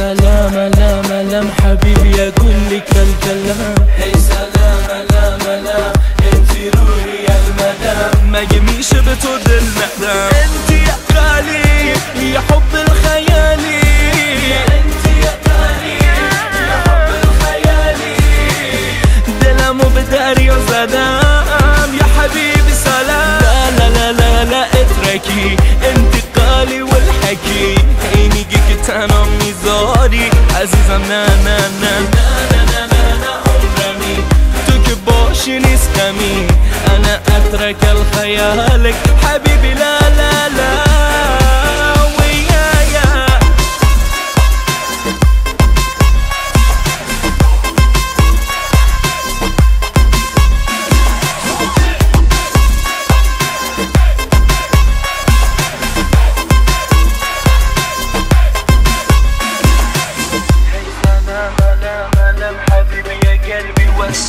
سلام لا ملام حبيبي أقول لك الكلام هي سلام لا ملام انت روحي المدام. ما جميش بتود المحدام انت يا غالي يا حب الخيالي انت يا غالي يا حب الخيالي دلم بداري وزدام. يا حبيبي سلام. لا لا لا لا لا اتركي. تنها میذاری عزیزم نه نه نه. تو که باشی أنا اترک الخیالک. حبیبی لا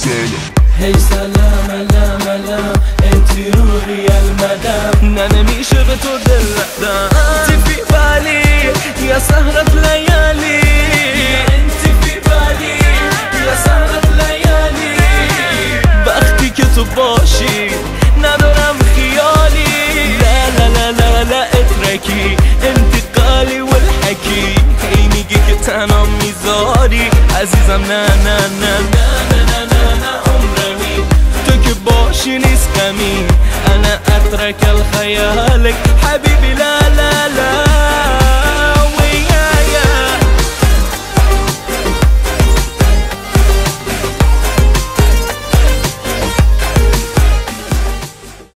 السلة هی سلام علام علام. انتی روحی المدام. ننمی به تو دل لقدام انتی في بالي يا سهرة ليالي انتی في بالي يا سهرة ليالي وقتی که تو باشی ندارم خیالی. لا لا لا لا لا اترکی انتقالی و الحکی هی میگی که تنام می‌ذاری. عزیزم نه نه نه نه. mí